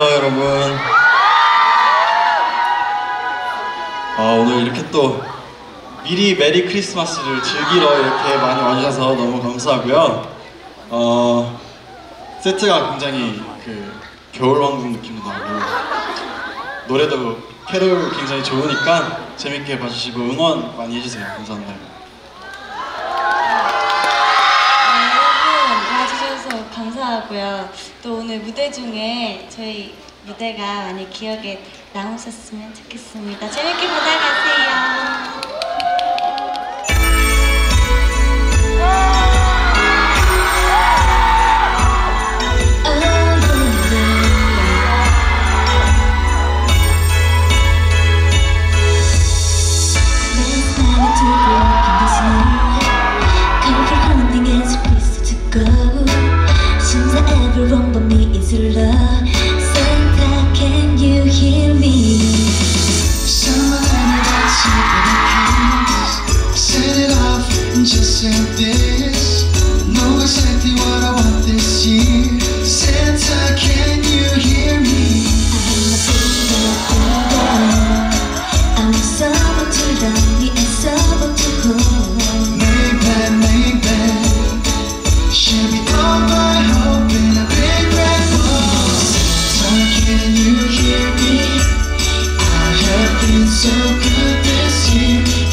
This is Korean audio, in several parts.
여러분. 아, 오늘 이렇게 또 미리 메리 크리스마스를 즐기러 이렇게 많이 와주셔서 너무 감사하고요. 어, 세트가 굉장히 그 겨울왕국 느낌도 나고 노래도 캐롤 굉장히 좋으니까 재밌게 봐주시고 응원 많이 해주세요. 감사합니다. 감사하고요. 또 오늘 무대 중에 저희 무대가 많이 기억에 남으셨으면 좋겠습니다. 재밌게 보다 가세요. Everyone Santa can you hear me. Someone that you can it off just a day so good this year,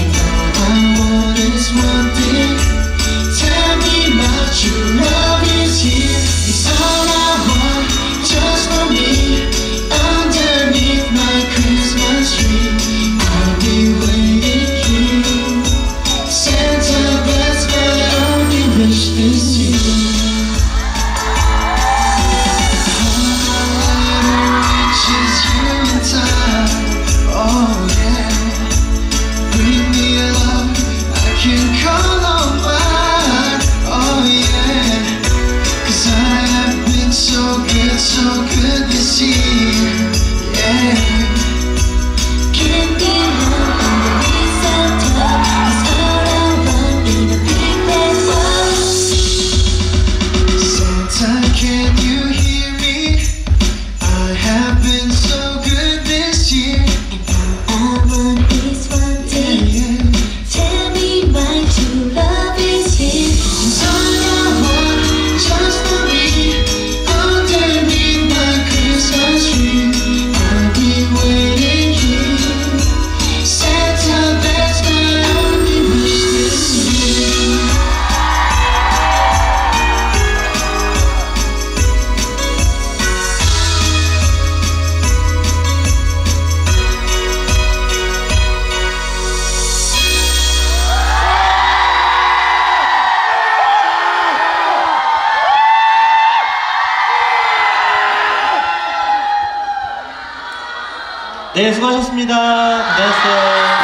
네, 수고하셨습니다. 고생하셨어요.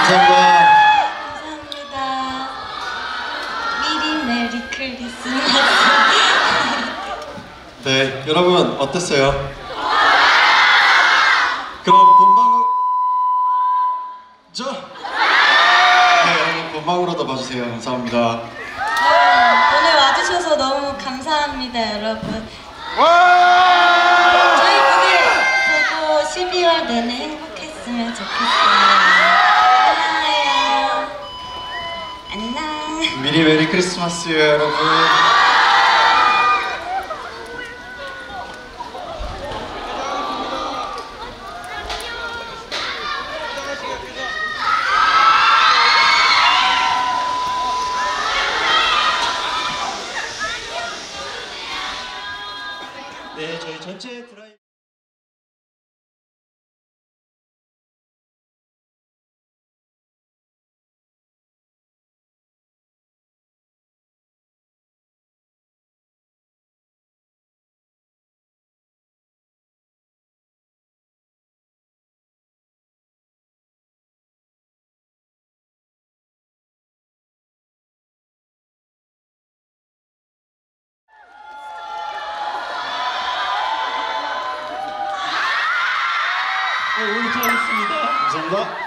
감사합니다. 감사합니다. 미리 메리 크리스마스. 네, 여러분 어땠어요? 그럼 본방으로 저 네, 여러분 본방으로도 봐주세요. 감사합니다. 네, 오늘 와주셔서 너무 감사합니다, 여러분. 저희 무대 보고 12월 내내 행복했으면 좋겠어요. 사랑해요. 안녕. 미리 메리 크리스마스요, 여러분. 네, 저희 전체 드라이 오늘 하겠습니다. 감사합니다.